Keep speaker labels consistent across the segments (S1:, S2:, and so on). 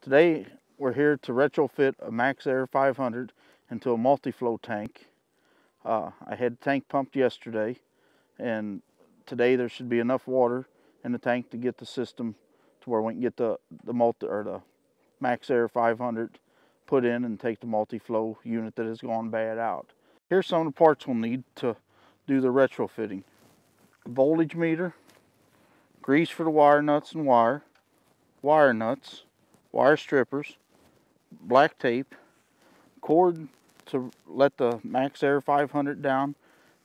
S1: Today we're here to retrofit a Max Air 500 into a Multi-Flo tank. Uh, I had tank pumped yesterday and today there should be enough water in the tank to get the system to where we can get the, the multi or the Maxair 500 put in and take the Multi-Flo unit that has gone bad out. Here's some of the parts we'll need to do the retrofitting. Voltage meter, grease for the wire nuts and wire, wire nuts, wire strippers, black tape, cord to let the Max Air 500 down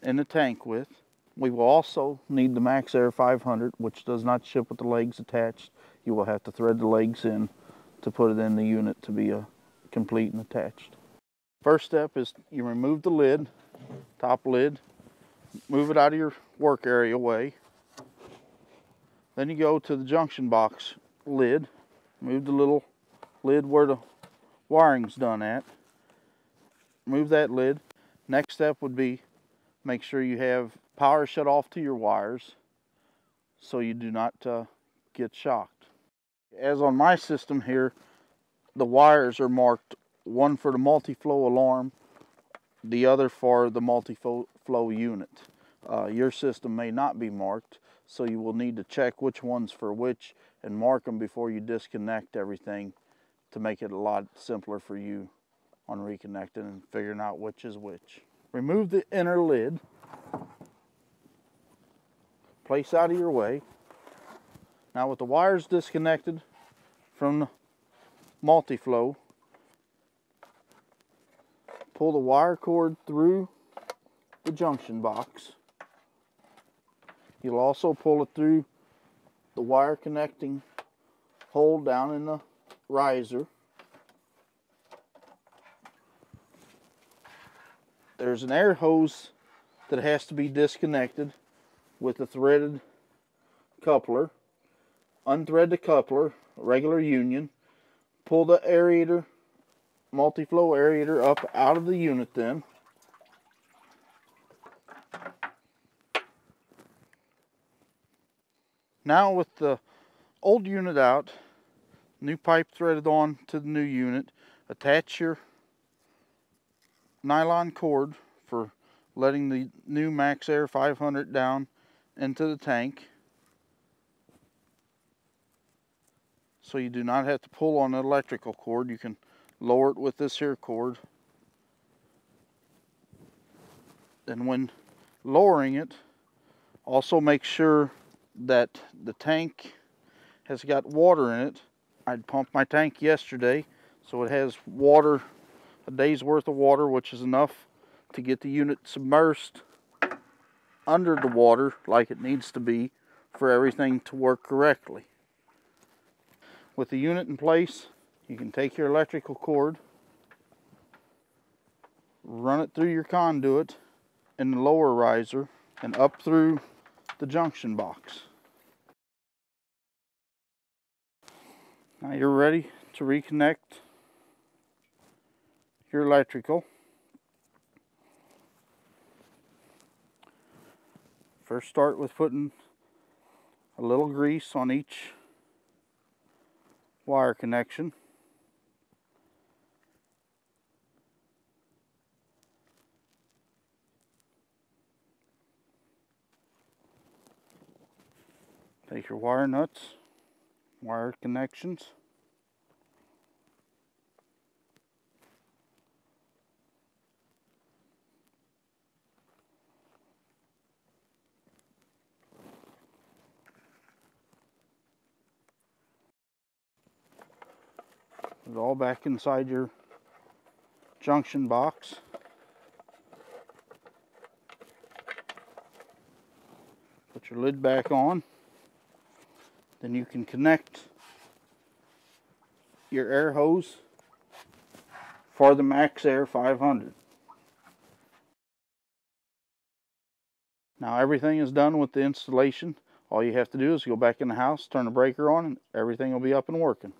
S1: in the tank with. We will also need the Max Air 500 which does not ship with the legs attached. You will have to thread the legs in to put it in the unit to be a uh, complete and attached. First step is you remove the lid, top lid, move it out of your work area away. Then you go to the junction box lid, move the little lid where the wiring's done at. Move that lid. Next step would be make sure you have power shut off to your wires so you do not uh, get shocked. As on my system here, the wires are marked one for the Multi-Flo alarm, the other for the Multi-Flo unit. Uh, your system may not be marked, so you will need to check which one's for which and mark them before you disconnect everything to make it a lot simpler for you on reconnecting and figuring out which is which. Remove the inner lid, place out of your way. Now with the wires disconnected from the Multi-Flo, pull the wire cord through the junction box. You'll also pull it through the wire connecting hole down in the riser. There's an air hose that has to be disconnected with a threaded coupler. Unthread the coupler, regular union. Pull the aerator Multi-Flo aerator up out of the unit then. Now with the old unit out, new pipe threaded on to the new unit, attach your nylon cord for letting the new Maxair 500 down into the tank. So you do not have to pull on the electrical cord. You can lower it with this here cord. And when lowering it, also make sure that the tank has got water in it. I'd pumped my tank yesterday, so it has water, a day's worth of water, which is enough to get the unit submersed under the water like it needs to be for everything to work correctly. With the unit in place, you can take your electrical cord, run it through your conduit in the lower riser and up through the junction box. Now you're ready to reconnect your electrical. First start with putting a little grease on each wire connection. Take your wire nuts, wire connections. Put it all back inside your junction box. Put your lid back on then you can connect your air hose for the Max Air 500. Now everything is done with the installation. All you have to do is go back in the house, turn the breaker on, and everything will be up and working.